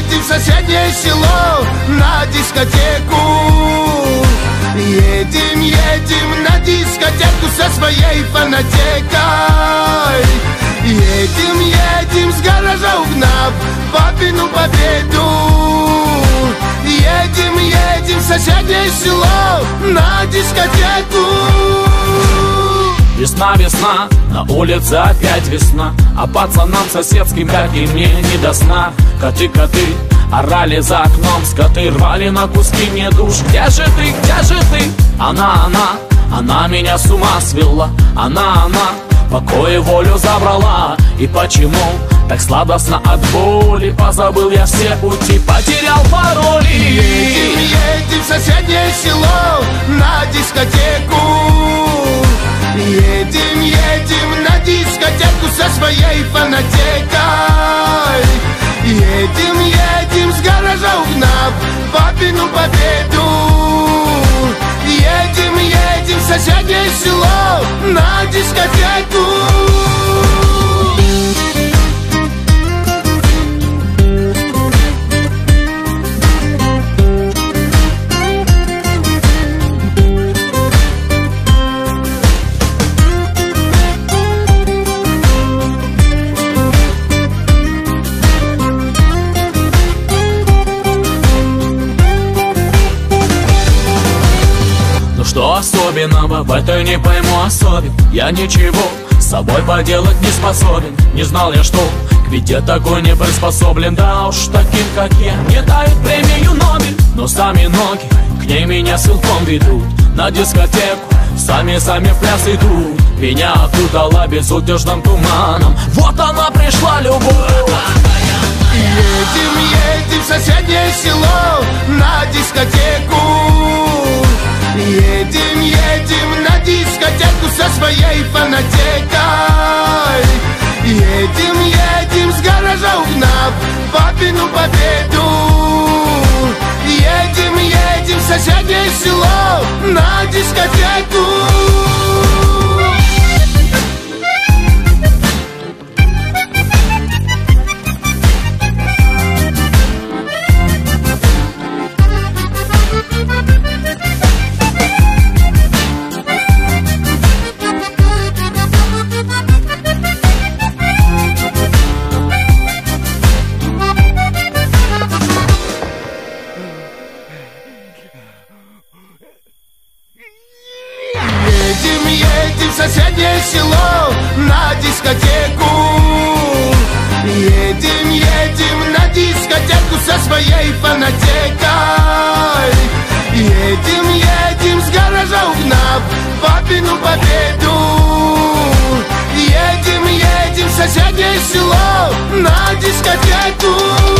Едем, в соседнее село на дискотеку. Едем, едем на дискотеку со своей фанатекой. Едем, едем с гаража угнав папину победу. Едем, едем в соседнее село на дискотеку. Весна, весна, на улице опять весна А пацанам соседским, как и мне, не до сна. Коты, коты, орали за окном Скоты рвали на куски мне душ Где же ты, где же ты? Она, она, она меня с ума свела. Она, она, покой волю забрала. И почему так сладостно от боли Позабыл я все пути, потерял пароли. Едем, едем в соседнее село своей фанатекой Едем, едем с гаража угнав папину победу. Едем, едем в соседнее село на дискотеку что особенного в этой не пойму особен Я ничего с собой поделать не способен. Не знал я, что к беде такой не приспособлен. Да уж таким, как я, не дают премию Нобель Но сами ноги к ней меня силком ведут. На дискотеку Сами-сами в пляс идут. Меня окутала безудержным туманом. Вот она пришла, любовь. Едем, едем в соседнее село на дискотеку своей фанатекой. Едем, едем с гаража угнав папину победу. Едем, едем в соседнее село на дискотеку в соседнее село на дискотеку. Едем, едем на дискотеку со своей фанатекой. Едем, едем с гаража угнав папину победу. Едем, едем в соседнее село на дискотеку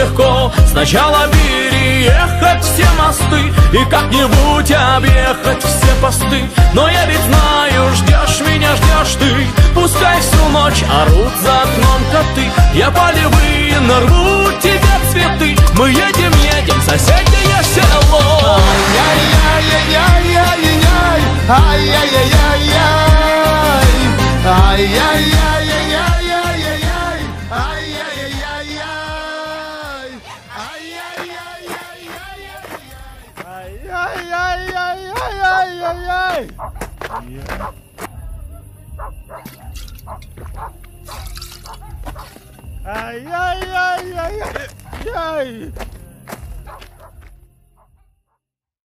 нелегко Сначала переехать все мосты И как-нибудь объехать все посты. Но я ведь знаю, ждешь меня, ждешь ты. Пускай всю ночь орут за окном коты. Я полевые нарву тебе цветы. Мы едем, едем в соседнее село. Ай-яй-яй-яй-яй-яй, ай-яй-яй-яй-яй, ай-яй-яй-яй-яй-яй-яй, Yeah. Ay, ay, ay, ay, ay. ay.